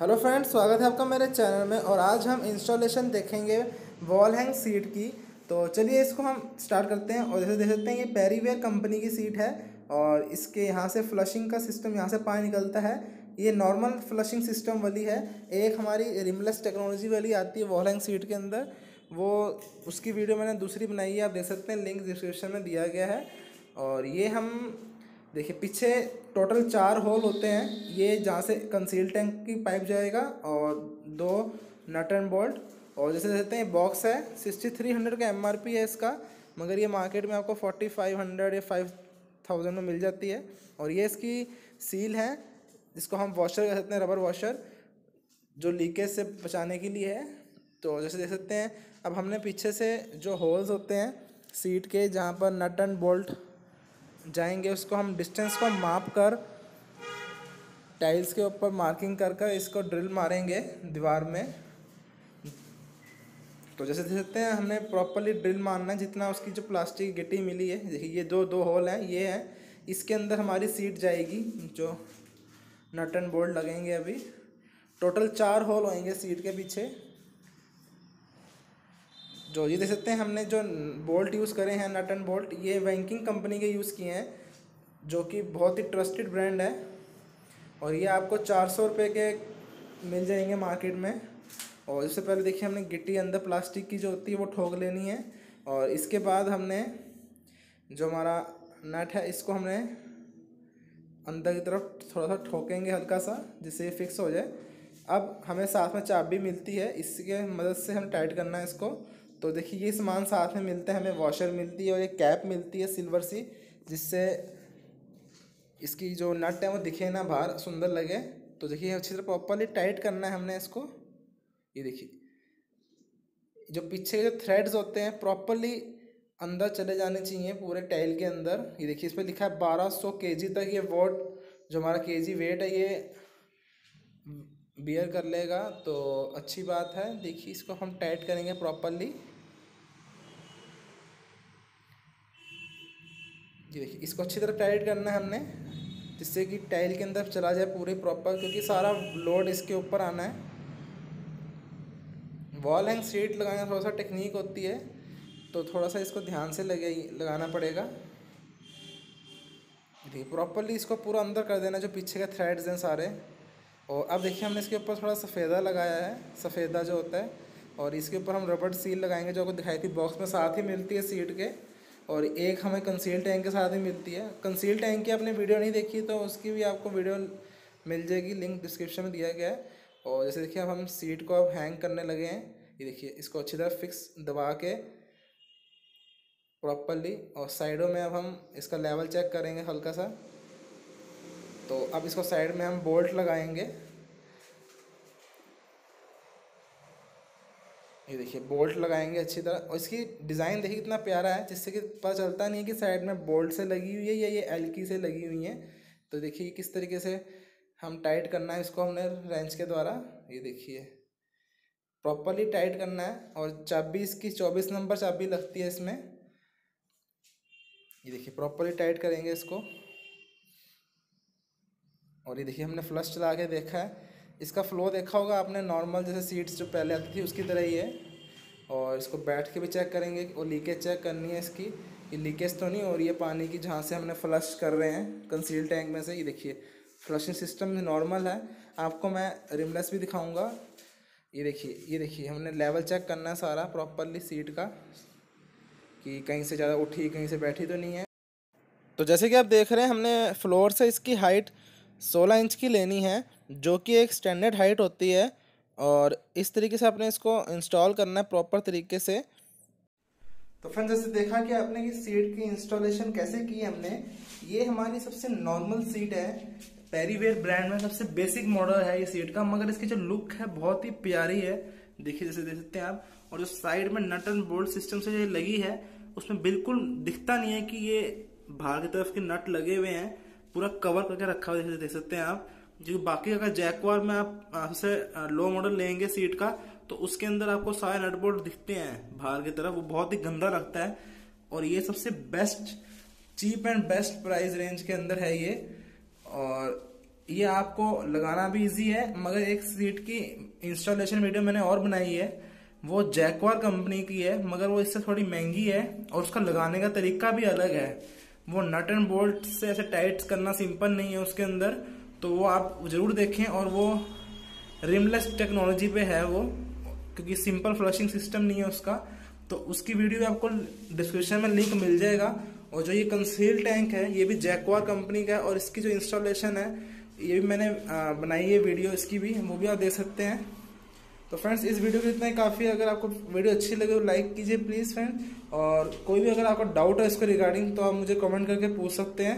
Hello friends, स्वागत है आपका मेरे चैनल में और आज हम इंस्टॉलेशन देखेंगे वॉल हैंग सीट की। तो चलिए इसको हम स्टार्ट करते हैं और जैसे देख सकते हैं ये पेरीवेयर कंपनी की सीट है और इसके यहाँ से फ्लशिंग का सिस्टम यहाँ से पानी निकलता है। ये नॉर्मल फ्लशिंग सिस्टम वाली है। एक हमारी रिमलेस टेक्नोलॉजी वाली आती है वॉल हैंग सीट के अंदर। वो उसकी वीडियो मैंने दूसरी बनाई है, आप देख सकते हैं लिंक डिस्क्रिप्शन में दिया गया है। और ये हम देखिए, पीछे टोटल चार होल होते हैं, ये जहाँ से कंसील टैंक की पाइप जाएगा और दो नट एंड बोल्ट और जैसे देखते हैं बॉक्स है सिक्सटी थ्री हंड्रेड का एमआरपी है इसका, मगर ये मार्केट में आपको फोर्टी फाइव हंड्रेड या फाइव थाउज़ेंड में मिल जाती है और ये इसकी सील है, जिसको हम वॉशर कह सकते हैं रबर वॉशर जो लीकेज से बचाने के लिए है। तो जैसे देख सकते हैं, अब हमने पीछे से जो होल्स होते हैं सीट के, जहाँ पर नट एंड बोल्ट जाएँगे, उसको हम डिस्टेंस को माप कर टाइल्स के ऊपर मार्किंग कर कर इसको ड्रिल मारेंगे दीवार में। तो जैसे देख सकते हैं, हमने प्रॉपरली ड्रिल मारना है, जितना उसकी जो प्लास्टिक गिट्टी मिली है। देखिए, ये दो दो होल हैं, ये हैं। इसके अंदर हमारी सीट जाएगी, जो नट एंड बोल्ट लगेंगे अभी। टोटल चार होल होंगे सीट के पीछे। जो ये देख सकते हैं, हमने जो बोल्ट यूज़ करे हैं नट एंड बोल्ट ये वैंकिंग कंपनी के यूज़ किए हैं, जो कि बहुत ही ट्रस्टेड ब्रांड है। और ये आपको चार सौ रुपये के मिल जाएँगे मार्केट में। और इससे पहले देखिए, हमने गिट्टी अंदर प्लास्टिक की जो होती है, वो ठोक लेनी है। और इसके बाद हमने जो हमारा नट है, इसको हमने अंदर की तरफ़ थोड़ा सा ठोकेंगे हल्का सा जिससे ये फिक्स हो जाए। अब हमें साथ में चाबी मिलती है, इसके मदद से हम टाइट करना है इसको। तो देखिए, ये सामान साथ में मिलते हैं, हमें वॉशर मिलती है और एक कैप मिलती है सिल्वर सी, जिससे इसकी जो नट है वो दिखे ना बाहर, सुंदर लगे। तो देखिए, अच्छी तरह प्रॉपरली टाइट करना है हमने इसको। ये देखिए, जो पीछे के जो थ्रेड्स होते हैं प्रॉपरली अंदर चले जाने चाहिए, पूरे टाइल के अंदर। ये देखिए, इस पर लिखा है बारह सौ के जी तक ये वोट जो हमारा के जी वेट है, ये बियर कर लेगा। तो अच्छी बात है, देखिए, इसको हम टाइट करेंगे प्रॉपरली ये देखिए, इसको अच्छी तरह टाइट करना है हमने, जिससे कि टाइल के अंदर चला जाए पूरे प्रॉपर, क्योंकि सारा लोड इसके ऊपर आना है। वॉल हैंग सीट लगाना थोड़ा सा टेक्निक होती है तो थोड़ा सा इसको ध्यान से लगे, लगाना पड़ेगा। देखिए प्रॉपरली इसको पूरा अंदर कर देना, जो पीछे के थ्रेड्स हैं सारे। और अब देखिए, हमने इसके ऊपर थोड़ा सफ़ेदा लगाया है, सफ़ेदा जो होता है, और इसके ऊपर हम रबड़ सील लगाएँगे, जो आपको दिखाई थी बॉक्स में, साथ ही मिलती है सीट के। और एक हमें कंसील टैंक के साथ ही मिलती है। कंसील टैंक की आपने वीडियो नहीं देखी तो उसकी भी आपको वीडियो मिल जाएगी लिंक डिस्क्रिप्शन में दिया गया है। और जैसे देखिए, अब हम सीट को अब हैंग करने लगे हैं। ये देखिए, इसको अच्छी तरह फिक्स दबा के प्रॉपरली और साइडों में अब हम इसका लेवल चेक करेंगे हल्का सा। तो अब इसको साइड में हम बोल्ट लगाएँगे। ये देखिए बोल्ट लगाएँगे अच्छी तरह। और इसकी डिज़ाइन देखिए कितना प्यारा है, जिससे कि पता चलता नहीं है कि साइड में बोल्ट से लगी हुई है या ये एलकी से लगी हुई है। तो देखिए किस तरीके से हम टाइट करना है इसको हमने रेंच के द्वारा। ये देखिए प्रॉपरली टाइट करना है और चाबी इसकी चौबीस नंबर चाबी लगती है इसमें। ये देखिए प्रॉपरली टाइट करेंगे इसको। और ये देखिए, हमने फ्लश चला के देखा है। इसका फ्लो देखा होगा आपने नॉर्मल जैसे सीट्स जो पहले आती थी, उसकी तरह ही है। और इसको बैठ के भी चेक करेंगे, और लीकेज चेक करनी है इसकी। ये लीकेज तो नहीं रही है पानी की, जहाँ से हमने फ्लश कर रहे हैं कंसील टैंक में से। ये देखिए फ्लशिंग सिस्टम नॉर्मल है। आपको मैं रिमलेस भी दिखाऊँगा। ये देखिए ये देखिए, हमने लेवल चेक करना है सारा प्रॉपरली सीट का, कि कहीं से ज़्यादा उठी, कहीं से बैठी तो नहीं है। तो जैसे कि आप देख रहे हैं, हमने फ्लोर से इसकी हाइट सोलह इंच की लेनी है, जो कि एक स्टैंडर्ड हाइट होती है और इस तरीके से आपने इसको इंस्टॉल करना है प्रॉपर तरीके से। तो फ्रेंड्स जैसे देखा कि आपने ये सीट की इंस्टॉलेशन कैसे की हमने, ये हमारी सबसे नॉर्मल सीट है। पेरीवेयर ब्रांड में सबसे बेसिक मॉडल है ये सीट का, मगर इसकी जो लुक है बहुत ही प्यारी है। देखिए, जैसे देख सकते हैं आप, और जो साइड में नट एंड बोल्ट सिस्टम से जो लगी है, उसमें बिल्कुल दिखता नहीं है कि ये बाहर की तरफ़ के नट लगे हुए हैं। पूरा कवर करके रखा हुआ देख सकते हैं आप। जो बाकी अगर जैकवार में आप आपसे लो मॉडल लेंगे सीट का तो उसके अंदर आपको सारे नट बोल्ट दिखते हैं बाहर की तरफ़। वो बहुत ही गंदा लगता है। और ये सबसे best cheap and best price range के अंदर है ये। और ये आपको लगाना भी इजी है, मगर एक सीट की इंस्टॉलेशन वीडियो मैंने और बनाई है। वो जैकवार कंपनी की है, मगर वो इससे थोड़ी महँगी है और उसका लगाने का तरीका भी अलग है। वो नट एंड बोल्ट से ऐसे टाइट करना सिंपल नहीं है उसके अंदर तो वो आप ज़रूर देखें और वो रिमलेस टेक्नोलॉजी पे है वो, क्योंकि सिंपल फ्लशिंग सिस्टम नहीं है उसका। तो उसकी वीडियो आपको डिस्क्रिप्शन में लिंक मिल जाएगा। और जो ये कंसील टैंक है, ये भी जैकवार कंपनी का है और इसकी जो इंस्टॉलेशन है, ये भी मैंने बनाई है वीडियो इसकी भी, वो भी आप देख सकते हैं। तो फ्रेंड्स इस वीडियो के इतना ही। काफ़ी अगर आपको वीडियो अच्छी लगे तो लाइक कीजिए प्लीज़ फ्रेंड और कोई भी अगर आपका डाउट है इसके रिगार्डिंग तो आप मुझे कमेंट करके पूछ सकते हैं।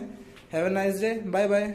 Have a nice day bye bye